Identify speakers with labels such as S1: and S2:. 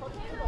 S1: Okay.